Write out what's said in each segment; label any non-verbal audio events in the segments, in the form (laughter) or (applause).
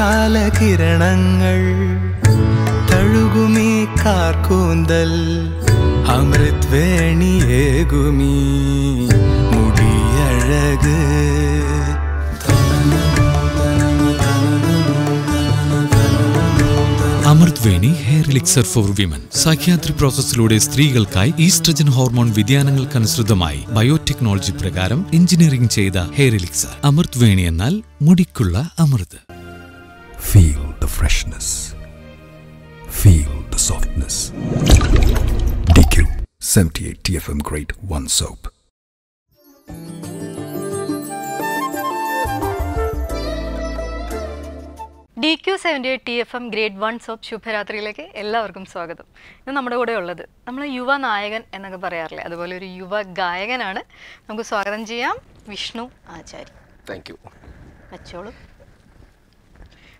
കാലകിരണങ്ങൾ തഴുകുമീ കാർക്കൂന്തൽ Amrit വേണിയേകുമീ മുടിയഴക്. Amrit Veni hair elixir for women. Sahyadri പ്രോസസ്സിലൂടെ സ്ത്രീകൾക്കായി oestrogen hormone വ്യതിയാനങ്ങൾക്കനുസൃതമായി biotechnology പ്രകാരം engineering ചെയ്ത ഹെയർ എലിക്സർ. അമൃത് വേണി എന്നാൽ മുടിക്കുള്ള അമൃത്. Feel the freshness. Feel the softness. DQ 78 TFM Grade 1 Soap. D Q seventy eight T F M grade one soap ശുഭരാത്രിയിലേക്ക് എല്ലാവർക്കും സ്വാഗതം ഇന്ന് നമ്മുടെ കൂടെ ഉള്ളത് നമ്മൾ യുവ നായകൻ എന്നൊക്കെ പറയാറില്ലേ അതുപോലെ ഒരു യുവ ഗായകനാണ് നമുക്ക് സ്വാഗതം ചെയ്യാം വിഷ്ണു ആചാരി താങ്ക് യു വച്ചോളൂ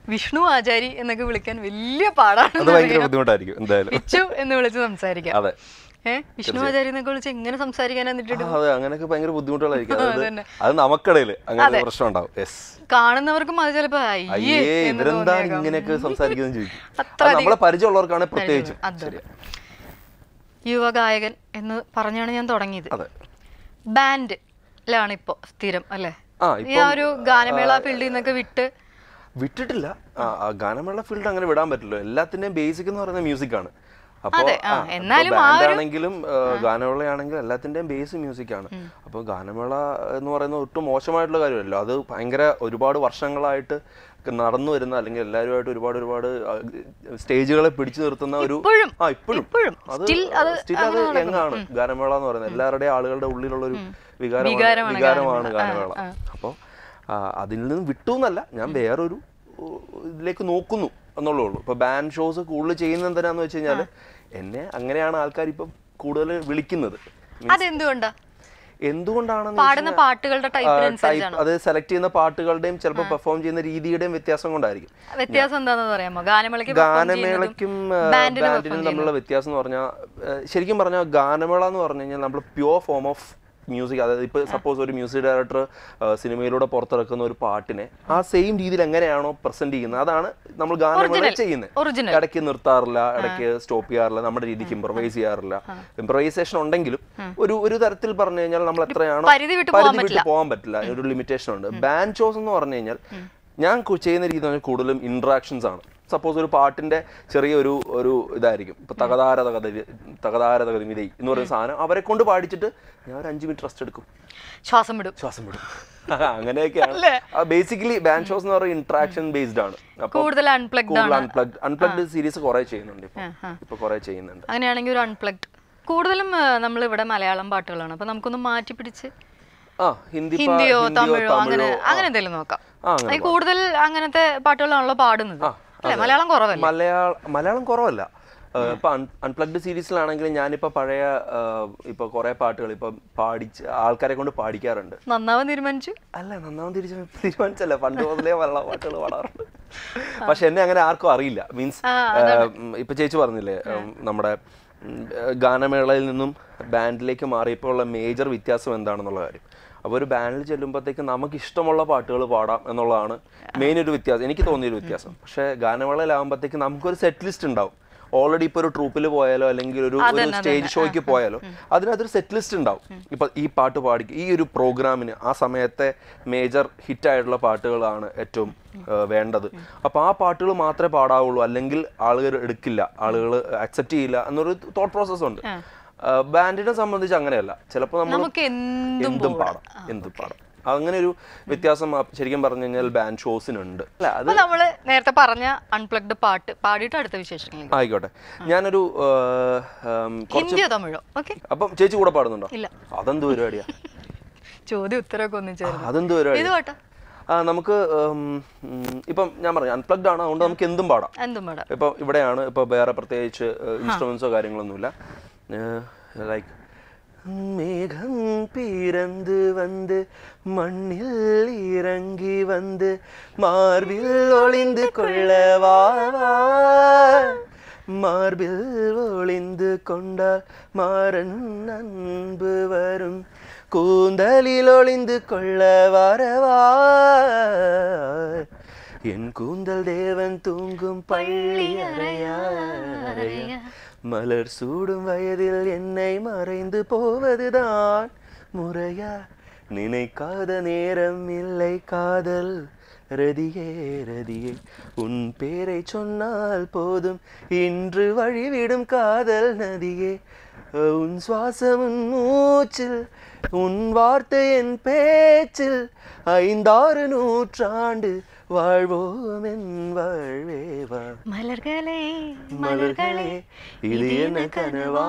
വിഷ്ണു ആചാരി എന്നൊക്കെ വിളിക്കാൻ വലിയ പാടാണ് ബുദ്ധിമുട്ടായിരിക്കും എന്തായാലും. വിച്ചു എന്ന് വിളിച്ച് സംസാരിക്കാം. അതെ. വിഷ്ണു ആചാരി എന്നൊക്കെ വിളിച്ച് എങ്ങനെ സംസാരിക്കാനാണ് എന്നിട്ട് അതെ അങ്ങനെയൊക്കെ ഭയങ്കര ബുദ്ധിമുട്ടുകളായിരിക്കും. ആ, അത് നമുക്കിടയിൽ അങ്ങനെ പ്രശ്നം ഉണ്ടാവും കാണുന്നവർക്കും അത് ചിലപ്പോ അയ്യേ. ഇങ്ങനെയൊക്കെ സംസാരിക്കുന്നത് ചോദിക്കും. (laughs) നമ്മളെ പരിചയമുള്ളവർക്കാണ് പ്രത്യേകിച്ചും. അതെ. ശരിയാ. യുവ ഗായകൻ എന്ന് പറഞ്ഞാണ് ഞാൻ തുടങ്ങിയത്. ബാൻഡിലാണ് ഇപ്പോ സ്ഥിരം അല്ലേ? ആ ഒരു ഗാനമേള ഫീൽഡിൽ നിന്നൊക്കെ വിട്ട് വിട്ടിട്ടില്ല. ഗാനമേള ഫീൽഡ് അങ്ങനെ വിടാൻ പറ്റില്ല. എല്ലാത്തിന്റെയും ബേസിക് എന്ന് പറയുന്നത് മ്യൂസിക് ആണ്. അപ്പൊ അതെ, ആ, എന്നാലും ആണെങ്കിലും ഗാനമേളയാണെങ്കിലും എല്ലാത്തിന്റെയും ബേസ് മ്യൂസിക് ആണ്. അപ്പോൾ ഗാനമേള എന്ന് പറയുന്നത് ഒട്ടും മോശമായിട്ടുള്ള കാര്യമല്ലോ. അത് ഭയങ്കര ഒരുപാട് വർഷങ്ങളായിട്ട് നടന്നു വരുന്ന അല്ലെങ്കിൽ എല്ലാവരുമായിട്ട് ഒരുപാട് ഒരുപാട് സ്റ്റേജുകളെ പിടിച്ചു നിർത്തുന്ന ഒരു ഇപ്പോഴും, ആ ഇപ്പോഴും. അത് സ്റ്റിൽ അത് യങ്ങാണ് ഗാനമേള എന്ന് പറയുന്നത്. എല്ലാവരുടെയും ആളുകളുടെ ഉള്ളിലുള്ള ഒരു വികാരമാണ് വികാരമാണ്. ഗാനമേള. അപ്പോൾ അതിൽ നിന്ന് വിട്ടു എന്നല്ല. ഞാൻ വേറൊരു ഇതിലേക്ക് നോക്കുന്നു എന്നുള്ളേ ഉള്ളൂ. ഇപ്പൊ ബാൻഡ് ഷോസ് കൂടുതൽ ചെയ്യുന്ന എന്തിനാന്ന് വെച്ച് കഴിഞ്ഞാൽ എന്നെ അങ്ങനെയാണ് ആൾക്കാർ ഇപ്പൊ കൂടുതൽ വിളിക്കുന്നത്. അതെന്തുകൊണ്ടാ? എന്തുകൊണ്ടാണ് പാടുന്ന പാട്ടുകളുടെ അത് സെലക്ട് ചെയ്യുന്ന പാട്ടുകളുടെയും ചിലപ്പോൾ പെർഫോം ചെയ്യുന്ന രീതിയുടെയും വ്യത്യാസം കൊണ്ടായിരിക്കും. വ്യത്യാസം എന്താണെന്ന് പറയാമോ? ഗാനമേളയ്ക്ക് ബാൻഡിനും തമ്മിലുള്ള വ്യത്യാസം എന്ന് പറഞ്ഞാൽ ശരിക്കും പറഞ്ഞാൽ ഗാനമേള എന്ന് പറഞ്ഞു കഴിഞ്ഞാൽ നമ്മൾ പ്യുവർ ഫോം ഓഫ് മ്യൂസിക് അതായത് ഇപ്പൊ സപ്പോസ് ഒരു മ്യൂസിക് ഡയറക്ടർ സിനിമയിലൂടെ പുറത്തിറക്കുന്ന ഒരു പാട്ടിനെ ആ സെയിം രീതിയിൽ എങ്ങനെയാണോ പ്രസന്റ് ചെയ്യുന്നത്? അതാണ് നമ്മൾ ഗാനങ്ങൾ ചെയ്യുന്നത്. ഇടയ്ക്ക് നിർത്താറില്ല ഇടയ്ക്ക് സ്റ്റോപ്പ് ചെയ്യാറില്ല നമ്മുടെ രീതിക്ക് ഇംപ്രവൈസ് ചെയ്യാറില്ല. ഇംപ്രവൈസേഷൻ ഉണ്ടെങ്കിലും ഒരു ഒരു തരത്തിൽ പറഞ്ഞു കഴിഞ്ഞാൽ നമ്മൾ എത്രയാണോ പരിധി വിട്ട് പോകാൻ പറ്റില്ല. ഒരു ലിമിറ്റേഷൻ ഉണ്ട്. ബാൻഡ് ഷോസ് എന്ന് പറഞ്ഞു കഴിഞ്ഞാൽ ഞാൻ ചെയ്യുന്ന രീതി കൂടുതലും ഇന്ററാക്ഷൻസ് ആണ്. സപ്പോസ് ഒരു പാട്ടിന്റെ ചെറിയൊരു ഒരു ഇതായിരിക്കും. ഇപ്പൊ തകതാര തകത തകതാര തകതിമിതൈ എന്ന് പറയുന്ന സാധനം അവരെ കൊണ്ട് പാടിച്ചിട്ട് ഞാൻ ഒരു അഞ്ച് മിനിറ്റ് റെസ്റ്റ് എടുക്കും. ശ്വാസം വിടും. ശ്വാസം വിടും. (laughs) അങ്ങനെയൊക്കെയാണ്. ബേസിക്കലി ബാൻഡ് ഷോസ് എന്ന് പറയുന്നത് ഇന്ററാക്ഷൻ ബേസ്ഡ് ആണ്. കൂടുതൽ അൺപ്ലഗ്ഡ് അൺപ്ലഗ്ഡ് അൺപ്ലഗ്ഡ് സീരീസ് കുറെ ചെയ്യുന്നുണ്ട് ഇപ്പൊ. കുറെ ചെയ്യുന്നുണ്ട്. അങ്ങനെയാണെങ്കിൽ ഒരു അൺപ്ലഗ്ഡ് കൂടുതലും നമ്മൾ ഇവിടെ മലയാളം പാട്ടുകളാണ്. അപ്പൊ നമുക്കൊന്ന് മാറ്റി പിടിച്ച് ഹിന്ദിയോ തമിഴോ അങ്ങനെ അങ്ങനെ എന്തെങ്കിലും നോക്കാം. കൂടുതൽ അങ്ങനത്തെ പാട്ടുകളാണല്ലോ പാടുന്നത്. മലയാളം കുറവല്ല? മലയാള മലയാളം കുറവല്ല. ഇപ്പൊ അൺപ്ലഗ്ഡ് സീരീസിലാണെങ്കിൽ ഞാനിപ്പോ പഴയ ഇപ്പൊ കുറെ പാട്ടുകൾ ഇപ്പൊ പാടിച്ച് ആൾക്കാരെ കൊണ്ട് പാടിക്കാറുണ്ട്. നന്നാവാൻ തീരുമാനിച്ചു? അല്ല നന്നാവും തിരിച്ചു തീരുമാനിച്ചല്ല. പണ്ട് മുതലേ മലയാള പാട്ടുകൾ പാടാറുണ്ട്. പക്ഷെ എന്നെ അങ്ങനെ ആർക്കും അറിയില്ല. മീൻസ് ഇപ്പൊ ചേച്ചി പറഞ്ഞില്ലേ നമ്മുടെ ഗാനമേളയിൽ നിന്നും ബാൻഡിലേക്ക് മാറിയപ്പോൾ ഉള്ള മേജർ വ്യത്യാസം എന്താണെന്നുള്ള കാര്യം. അപ്പോൾ ഒരു ബാൻഡിൽ ചെല്ലുമ്പോഴത്തേക്ക് നമുക്ക് ഇഷ്ടമുള്ള പാട്ടുകൾ പാടാം എന്നുള്ളതാണ് മെയിൻ ഒരു വ്യത്യാസം. എനിക്ക് തോന്നിയൊരു വ്യത്യാസം. പക്ഷേ ഗാനമേളയിലാകുമ്പോഴത്തേക്ക് നമുക്കൊരു സെറ്റ് ലിസ്റ്റ് ഉണ്ടാവും. ഓൾറെഡി ഇപ്പോൾ ഒരു ട്രൂപ്പിൽ പോയാലോ അല്ലെങ്കിൽ ഒരു ഒരു സ്റ്റേജ് ഷോയ്ക്ക് പോയാലോ അതിനകത്തൊരു സെറ്റ് ലിസ്റ്റ് ഉണ്ടാവും. ഇപ്പൊ ഈ പാട്ട് പാടിക്കും ഈ ഒരു പ്രോഗ്രാമിന് ആ സമയത്തെ മേജർ ഹിറ്റ് ആയിട്ടുള്ള പാട്ടുകളാണ് ഏറ്റവും വേണ്ടത്. അപ്പൊ ആ പാട്ടുകൾ മാത്രമേ പാടാവുള്ളൂ. അല്ലെങ്കിൽ ആളുകൾ എടുക്കില്ല. ആളുകൾ അക്സെപ്റ്റ് ചെയ്യില്ല എന്നൊരു തോട്ട് പ്രോസസ് ഉണ്ട്. ബാൻഡിനെ സംബന്ധിച്ച് അങ്ങനെയല്ല. ചിലപ്പോൾ നമ്മൾ എന്തും പാടാം എന്തും പാടാം. അങ്ങനെ ഒരു വ്യത്യാസം ശരിക്കും പറഞ്ഞു കഴിഞ്ഞാൽ ബാൻഡ് ഷോസിനുണ്ട്. അല്ല അത് നമ്മൾ നേരത്തെ പറഞ്ഞ അൺപ്ലഗ്ഡ് പാട്ട് പാടിയിട്ട് അടുത്ത വിശേഷങ്ങൾ ആയിക്കോട്ടെ. ഞാനൊരു ഹിന്ദിയോ തമിഴോ? ഓക്കെ. അപ്പം ചേച്ചി കൂടെ പാടുന്നുണ്ടോ? ഇല്ല. അതെന്ത് പരിപാടിയാ? ചോദ്യം ഉത്തരവൊക്കെ ഒന്നിച്ചായിരുന്നു. അതെന്ത് പരിപാടി ഇത് പാട്ടാ? നമുക്ക് ഇപ്പം ഞാൻ പറഞ്ഞു അൺപ്ലഗ്ഡ് ആണ് അതുകൊണ്ട് നമുക്ക് എന്തും പാടാം. എന്തും പാടാം. ഇപ്പം ഇവിടെയാണ് ഇപ്പൊ വേറെ പ്രത്യേകിച്ച് ഇൻസ്ട്രുമെന്റ്സോ കാര്യങ്ങളൊന്നുമില്ല. லைக் மேகம் பிறந்து வந்து மண்ணில் இறங்கி வந்து மார்பில் ஒளிந்து கொள்ள வாவா மார்பில் ஒளிந்து கொண்டால் மாறன் அன்பு வரும். கூந்தலில் ஒளிந்து கொள்ள வரவா? என் கூந்தல் தேவன் தூங்கும் பள்ளி அறையா? மலர் சூடும் வயதில் என்னை மறைந்து போவதுதான். முறையா? நினைக்காத நேரம் இல்லை காதல். ரதியே ரதியே உன் பேரை சொன்னால் போதும். இன்று வழிவிடும் காதல் நதியே. உன் சுவாசம் மூச்சில் உன் வார்த்தை என் பேச்சில் ஐந்தாறு நூற்றாண்டு வாழ்வோம் என் வாழ்வேவா மலர்களே மலர்களே இது என்ன கனவா?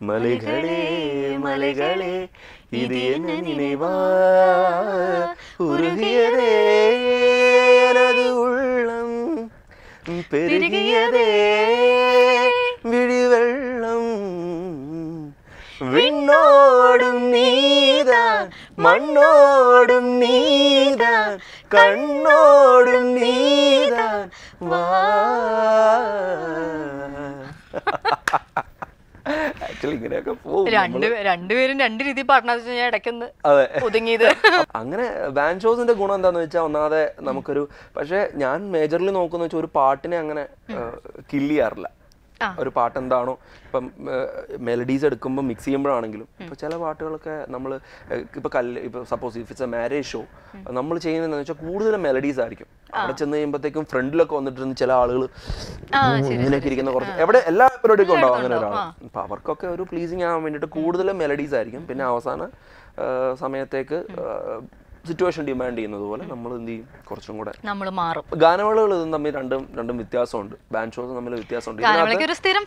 மலைகளே மலைகளே இது என்ன நினைவா? உருகியதே எனது உள்ளம் பெருகியதே മണ്ണോടും നീത കണ്ണോടും നീത വാ. രണ്ട് (laughs) അങ്ങനെ ബാൻഡ് ഷോസിന്റെ ഗുണം എന്താന്ന് വെച്ചാൽ ഒന്നാതെ നമുക്കൊരു പക്ഷെ ഞാൻ മേജറിൽ നോക്കുന്ന വെച്ചാൽ ഒരു പാട്ടിനെ അങ്ങനെ കില്ല് ചെയ്യാറില്ല. ഒരു പാട്ട് എന്താണോ ഇപ്പം മെലഡീസ് എടുക്കുമ്പോൾ മിക്സ് ചെയ്യുമ്പോഴാണെങ്കിലും ഇപ്പൊ ചില പാട്ടുകളൊക്കെ നമ്മൾ ഇപ്പൊ കല്ല് ഇപ്പൊ suppose if it's a marriage show നമ്മൾ ചെയ്യുന്നതെന്ന് വെച്ചാൽ കൂടുതലും മെലഡീസ് ആയിരിക്കും. അവിടെ ചെന്ന് കഴിയുമ്പോഴത്തേക്കും ഫ്രണ്ടിലൊക്കെ വന്നിട്ടിരുന്ന് ചില ആളുകൾ ഇങ്ങനെയൊക്കെ ഇരിക്കുന്ന കുറച്ച് എവിടെ എല്ലാ പരിപാടിക്കും ഉണ്ടാവും അങ്ങനെ ഒരാൾ അപ്പൊ അവർക്കൊക്കെ ഒരു പ്ലീസിങ് ആവാൻ വേണ്ടിയിട്ട് കൂടുതലും മെലഡീസ് ആയിരിക്കും. പിന്നെ അവസാന സമയത്തേക്ക് സിറ്റുവേഷൻ ഡിമാൻഡ് ചെയ്യുന്നത് പോലെ നമ്മൾ എന്ത് ചെയ്യും? കുറച്ചും കൂടെ നമ്മൾ മാറും. ഗാനമേളകൾ ഇതും തമ്മിൽ രണ്ടും രണ്ടും വ്യത്യാസമുണ്ട്. ബാൻഡ് ഷോസ് തമ്മിൽ വ്യത്യാസമുണ്ട്. സ്ഥിരം.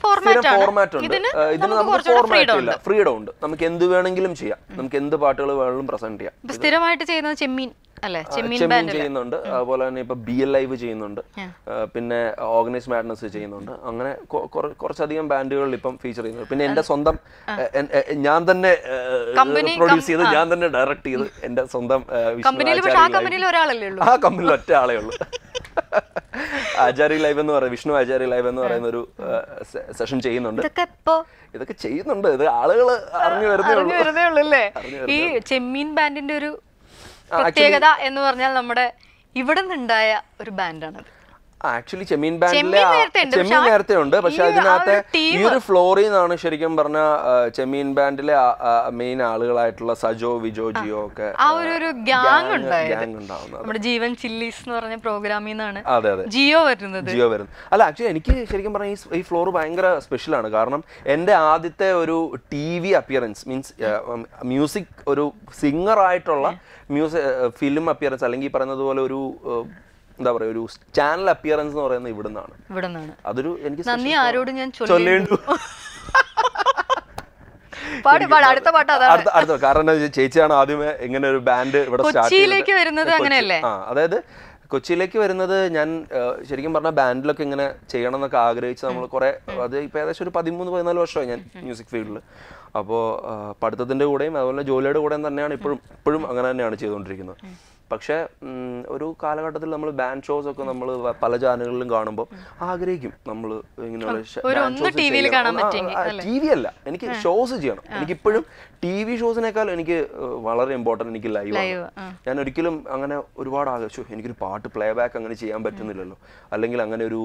ഫോർമാറ്റ് ഉണ്ട്. ഇതിന് നമുക്ക് ഫോർമാറ്റ് ഇല്ല. ഫ്രീഡം ഉണ്ട്. നമുക്ക് എന്ത് വേണമെങ്കിലും ചെയ്യാം. നമുക്ക് എന്ത് പാട്ടുകൾ വേണമെങ്കിലും പ്രസന്റ് ചെയ്യാം. സ്ഥിരമായിട്ട് ചെയ്യുന്നത് ചെമ്മീൻ. ചെമ്മീൻ ചെയ്യുന്നുണ്ട്. അതുപോലെ തന്നെ ഇപ്പൊ ബി എൽ ലൈവ് ചെയ്യുന്നുണ്ട്. പിന്നെ ഓർഗനൈസ് മാഡ്നസ് ചെയ്യുന്നുണ്ട്. അങ്ങനെ കുറ- കുറച്ചധികം ബാൻഡുകളിൽ ഇപ്പം ഫീച്ചർ ചെയ്യുന്നുണ്ട്. പിന്നെ എന്റെ സ്വന്തം ഞാൻ തന്നെ പ്രൊഡ്യൂസ് ചെയ്ത് ഞാൻ തന്നെ ഡയറക്ട് ചെയ്ത് എന്റെ സ്വന്തം ആ, കമ്പനിയിൽ ഒറ്റ ആളേ ഉള്ളൂ. ആചാരി ലൈവ് എന്ന് പറയുന്നത് വിഷ്ണു ആചാരി ലൈവ് എന്ന് പറയുന്ന ഒരു സെഷൻ ചെയ്യുന്നുണ്ട്. ഇതൊക്കെ ചെയ്യുന്നുണ്ട്. ഇത് ആളുകൾ അറിഞ്ഞു വരുന്നേ ഉള്ളൂ. ഈ ചെമ്മീൻ ബാൻഡിന്റെ ഒരു പ്രത്യേകത എന്ന് പറഞ്ഞാൽ നമ്മുടെ ഇവിടെ നിന്നുണ്ടായ ഒരു ബാൻഡാണത്. ആക്ച്വലി ചെമ്മീൻ ബാൻഡിലെ ചെമ്മീൻ നേരത്തെ ഉണ്ട്, പക്ഷെ അതിനകത്തെ ഈ ഒരു ഫ്ലോറിൽ നിന്നാണ് ശരിക്കും പറഞ്ഞ ചെമ്മീൻ ബാൻഡിലെ മെയിൻ ആളുകളായിട്ടുള്ള സജോ വിജോ ജിയോ ഒക്കെ ആ ഒരു ഗ്യാങ് നമ്മുടെ ജീവൻ ചില്ലീസ് എന്ന് പറഞ്ഞ പ്രോഗ്രാമിൽ നിന്നാണ് അതെ അതെ. ജിയോ വരുന്നത്. ജിയോ വരുന്നത്. അല്ല ആക്ച്വലി എനിക്ക് ശരിക്കും പറഞ്ഞ ഈ ഫ്ലോർ ഭയങ്കര സ്പെഷ്യലാണ് കാരണം എന്റെ ആദ്യത്തെ ഒരു T V appearance means music ഒരു സിംഗർ ആയിട്ടുള്ള മ്യൂസിക് ഫിലിം അപ്പിയറൻസ് അല്ലെങ്കിൽ പറയുന്നത് പോലെ ഒരു എന്താ പറയുക ഒരു ചാനൽ അപ്പിയറൻസ് എന്ന് പറയുന്നത് ഇവിടുന്നാണ്. ഇവിടെ നിന്നാണ് അതൊരു എനിക്ക് നന്ദി ആരോടും ഞാൻ ചൊല്ലേണ്ടു. അടുത്ത പാട്ട് അടുത്ത കാരണം എന്താ ചേച്ചിയാണ് ആദ്യമേ ഇങ്ങനെ ഒരു ബാൻഡ് ഇവിടെ കൊച്ചിയിലേക്ക്. വരുന്നത് അങ്ങനെയല്ലേ? അതായത് കൊച്ചിയിലേക്ക് വരുന്നത് ഞാൻ ശരിക്കും പറഞ്ഞ ബാൻഡിലൊക്കെ ഇങ്ങനെ ചെയ്യണം എന്നൊക്കെ ആഗ്രഹിച്ച് നമ്മൾ കുറെ അത് ഇപ്പൊ ഏകദേശം ഒരു പതിമൂന്ന് പതിനാല് വർഷമായി ഞാൻ മ്യൂസിക് ഫീൽഡിൽ അപ്പോൾ പഠിത്തത്തിന്റെ കൂടെയും അതുപോലെ ജോലിയുടെ കൂടെയും തന്നെയാണ് ഇപ്പോഴും ഇപ്പോഴും അങ്ങനെ തന്നെയാണ് ചെയ്തുകൊണ്ടിരിക്കുന്നത്. പക്ഷേ ഒരു കാലഘട്ടത്തിൽ നമ്മൾ ബാൻഡ് ഷോസ് ഒക്കെ നമ്മൾ പല ചാനലുകളിലും കാണുമ്പോൾ ആഗ്രഹിക്കും നമ്മൾ ഇങ്ങനെയുള്ള? ടി വി അല്ല? എനിക്ക് ഷോസ് ചെയ്യണം. എനിക്കിപ്പോഴും ടി വി ഷോസിനേക്കാൾ എനിക്ക് വളരെ ഇമ്പോർട്ടന്റ് എനിക്ക് ലൈവ് ഞാൻ ഒരിക്കലും അങ്ങനെ ഒരുപാട് ആഗ്രഹിച്ചു എനിക്കൊരു പാട്ട് പ്ലേ ബാക്ക് അങ്ങനെ ചെയ്യാൻ പറ്റുന്നില്ലല്ലോ. അല്ലെങ്കിൽ അങ്ങനെ ഒരു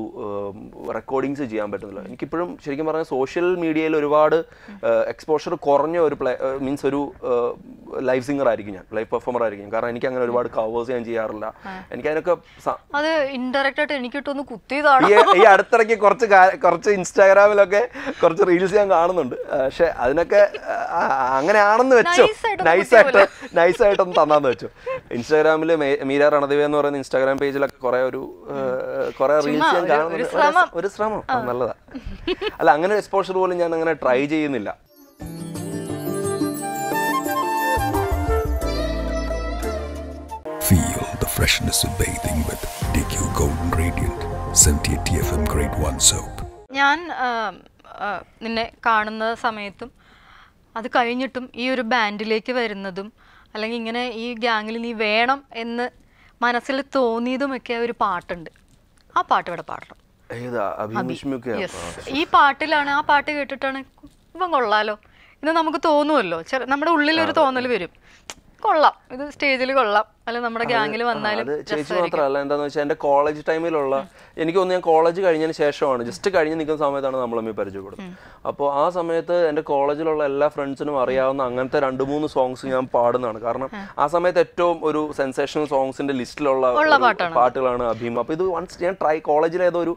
റെക്കോർഡിങ്സ് ചെയ്യാൻ പറ്റുന്നില്ല. എനിക്കിപ്പോഴും ശരിക്കും പറഞ്ഞാൽ സോഷ്യൽ മീഡിയയിൽ ഒരുപാട് എക്സ്പോഷർ കുറഞ്ഞ ഒരു പ്ലേ മീൻസ് ഒരു ലൈവ് സിംഗർ ആയിരിക്കും ഞാൻ ലൈവ് പെർഫോമർ ആയിരിക്കും കാരണം എനിക്ക് അങ്ങനെ ഒരുപാട് കവേഴ്സ് ഞാൻ ചെയ്യാറില്ല. എനിക്ക് അതിനൊക്കെ അത് ഇൻഡയറക്റ്റ് ആയിട്ട് എനിക്ക് ഇട്ടൊന്ന് കുത്തിയതാണ്. ഈ അടുത്തിറക്കി അടുത്തിടയ്ക്ക് കുറച്ച് കുറച്ച് ഇൻസ്റ്റാഗ്രാമിലൊക്കെ കുറച്ച് റീൽസ് ഞാൻ കാണുന്നുണ്ട്. പക്ഷെ അതിനൊക്കെ അങ്ങനെ ആണെന്ന് വെച്ചോ. നൈസായിട്ട് നൈസായിട്ടൊന്ന് തന്നാന്ന് വെച്ചോ. ഇൻസ്റ്റാഗ്രാമിൽ മീര രണദിവ എന്ന് പറയുന്ന ഇൻസ്റ്റാഗ്രാം പേജിലൊക്കെ കുറെ ഒരു കുറെ റീൽസ് ഞാൻ കാണുന്നുണ്ട്. ശ്രമം. ഒരു ശ്രമം. നല്ലതാ. അല്ല അങ്ങനെ എക്സ്പോഷർ പോലും ഞാൻ അങ്ങനെ ട്രൈ ചെയ്യുന്നില്ല. Feel the freshness of bathing with DQ Golden Radiant 78 TFM Grade 1 soap. ഞാൻ നിന്നെ കാണുന്ന സമയത്തും അത് കഴിഞ്ഞിട്ടും ഈ ഒരു ബാൻഡിലേക്ക് വരുന്നതും അല്ലെങ്കിൽ ഇങ്ങനെ ഈ ഗ്യാങ്ങിൽ നീ വേണം എന്ന് മനസ്സിൽ തോന്നിയതുമൊക്കെ ഒരു പാട്ടുണ്ട്. ആ പാട്ട് ഇവിടെ പാടണം. ഈ പാട്ടിലാണ് ആ പാട്ട് കേട്ടിട്ടാണ് ഇവൻ കൊള്ളാലോ. ഇന്ന് നമുക്ക് തോന്നുമല്ലോ ചെറു നമ്മുടെ ഉള്ളിൽ ഒരു തോന്നൽ വരും. കൊള്ളാം. ഇത് സ്റ്റേജിൽ കൊള്ളാം. അല്ല നമ്മുടെ ഗ്യാങ്ങിൽ വന്നാലും അത് ചേച്ചി മാത്രല്ല എന്താന്ന് വെച്ചാൽ എന്റെ കോളേജ് ടൈമിലുള്ള എനിക്ക് തോന്നുന്നു ഞാൻ കോളേജ് കഴിഞ്ഞതിന് ശേഷമാണ് ജസ്റ്റ് കഴിഞ്ഞ് നിൽക്കുന്ന സമയത്താണ് നമ്മൾ തമ്മിൽ പരിചയപ്പെടുന്നത്. അപ്പോൾ ആ സമയത്ത് എന്റെ കോളേജിലുള്ള എല്ലാ ഫ്രണ്ട്സിനും അറിയാവുന്ന അങ്ങനത്തെ രണ്ട് മൂന്ന് സോങ്സ് ഞാൻ പാടുന്നതാണ്. കാരണം ആ. സമയത്ത് ഏറ്റവും ഒരു സെൻസേഷണൽ സോങ്സിന്റെ ലിസ്റ്റിലുള്ള പാട്ടുകളാണ് അഭീം അപ്പോൾ ഇത് വൺസ് ഞാൻ ട്രൈ കോളേജിലേതോ ഒരു